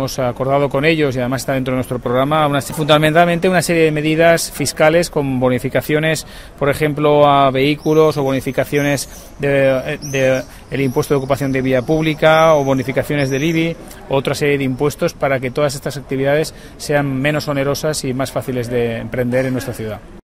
Hemos acordado con ellos y además está dentro de nuestro programa fundamentalmente una serie de medidas fiscales con bonificaciones, por ejemplo, a vehículos o bonificaciones del impuesto de ocupación de vía pública o bonificaciones del IBI, otra serie de impuestos para que todas estas actividades sean menos onerosas y más fáciles de emprender en nuestra ciudad.